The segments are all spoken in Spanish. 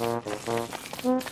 嗯嗯嗯嗯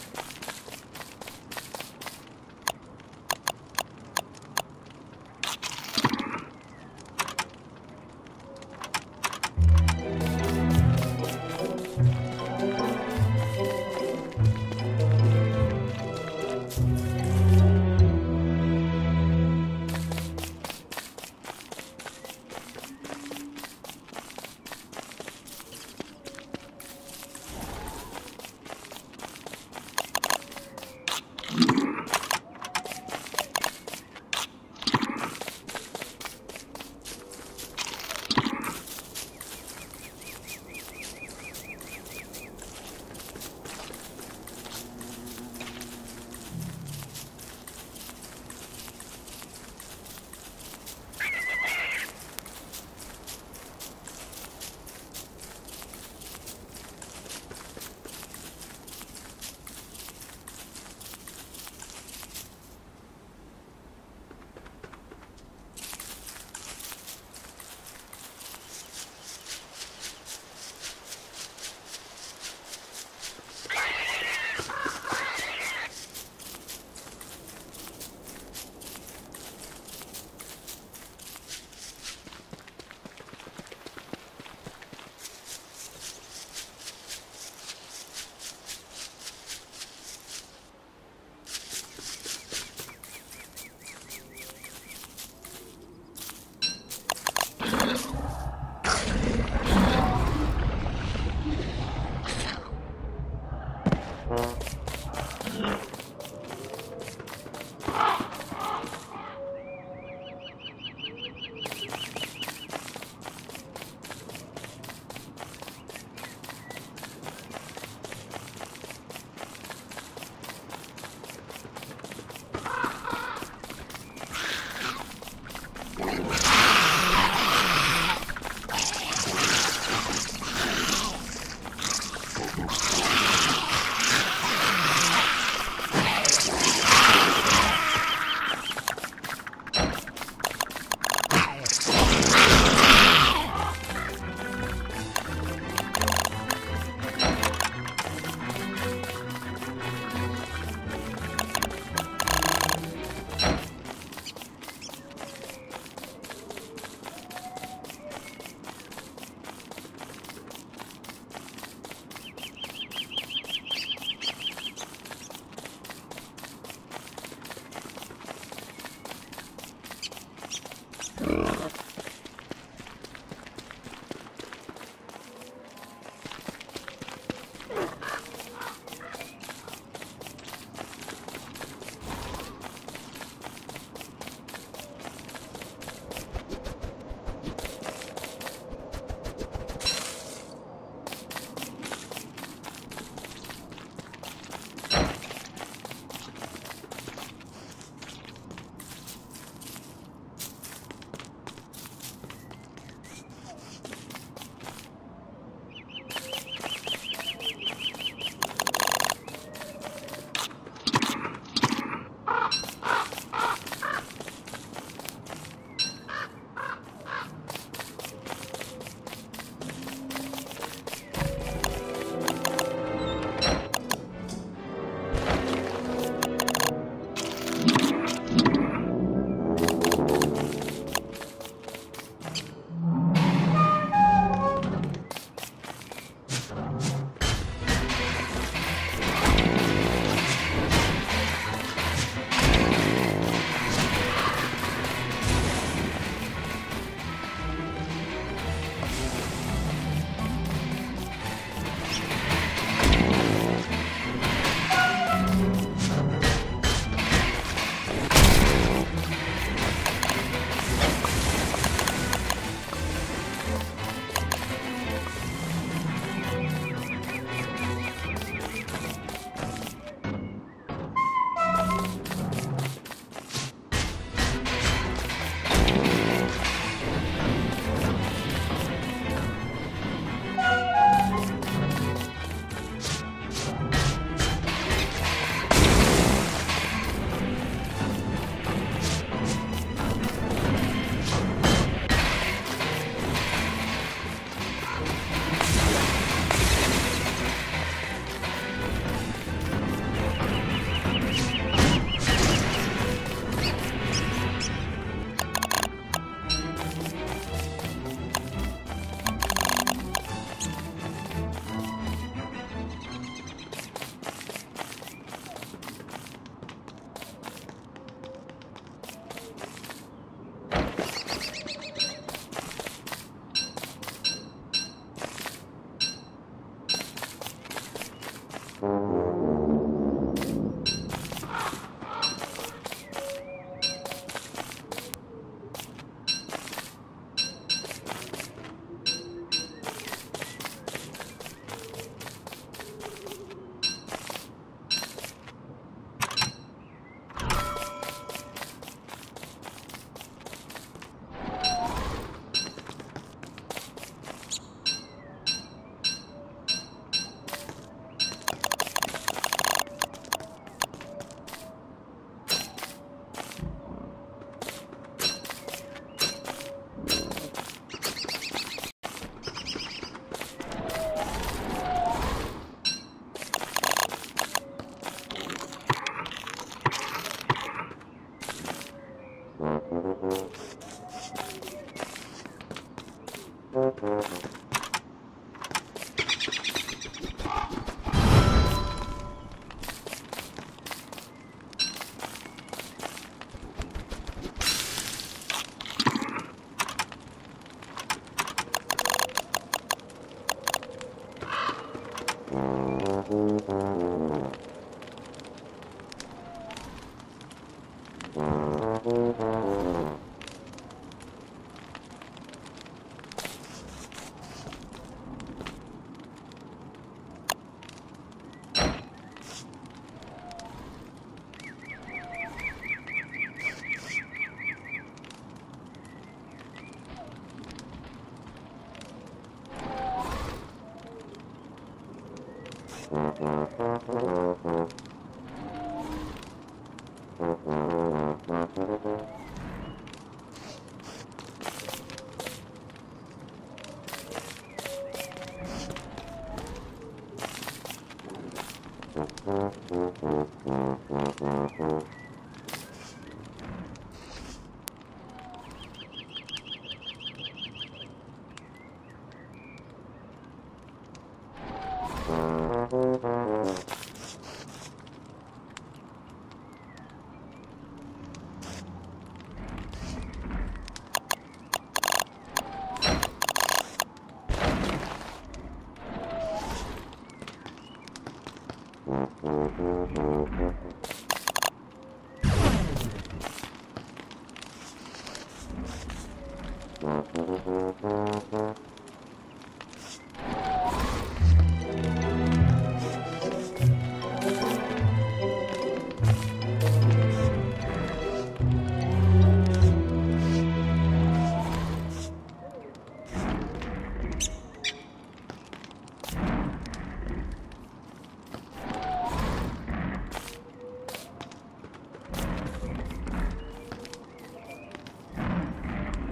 Mm-hmm.